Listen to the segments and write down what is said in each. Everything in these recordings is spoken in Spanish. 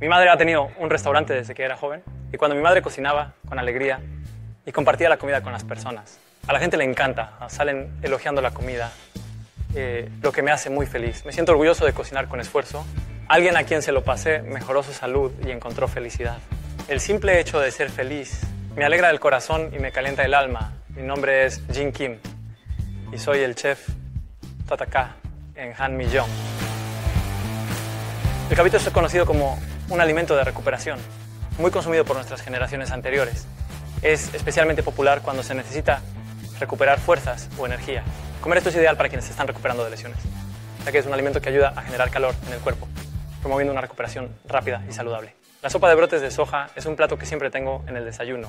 Mi madre ha tenido un restaurante desde que era joven y cuando mi madre cocinaba con alegría y compartía la comida con las personas, a la gente le encanta, salen elogiando la comida, eh, lo que me hace muy feliz. Me siento orgulloso de cocinar con esfuerzo. Alguien a quien se lo pasé mejoró su salud y encontró felicidad. El simple hecho de ser feliz me alegra el corazón y me calienta el alma. Mi nombre es Jin Kim y soy el chef Tataka en Han. El cabrito es conocido como un alimento de recuperación, muy consumido por nuestras generaciones anteriores. Es especialmente popular cuando se necesita recuperar fuerzas o energía. Comer esto es ideal para quienes se están recuperando de lesiones, ya que es un alimento que ayuda a generar calor en el cuerpo, promoviendo una recuperación rápida y saludable. La sopa de brotes de soja es un plato que siempre tengo en el desayuno.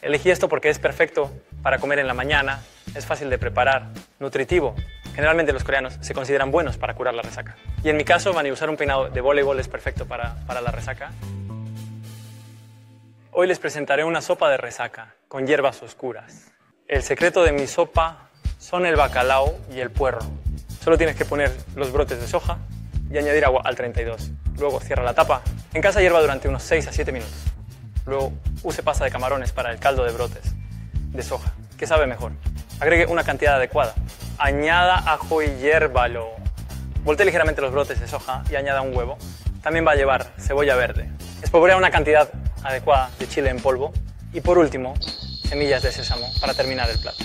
Elegí esto porque es perfecto para comer en la mañana, es fácil de preparar, nutritivo. Generalmente los coreanos se consideran buenos para curar la resaca. Y en mi caso, van a usar un peinado de voleibol es perfecto para, para la resaca. Hoy les presentaré una sopa de resaca con hierbas oscuras. El secreto de mi sopa son el bacalao y el puerro. Solo tienes que poner los brotes de soja y añadir agua al 32. Luego cierra la tapa. En casa hierva durante unos 6 a 7 minutos. Luego use pasta de camarones para el caldo de brotes de soja, que sabe mejor. Agregue una cantidad adecuada. Añada ajo y hiérvalo. Voltee ligeramente los brotes de soja y añada un huevo. También va a llevar cebolla verde. Espolvorea una cantidad adecuada de chile en polvo. Y por último, semillas de sésamo para terminar el plato.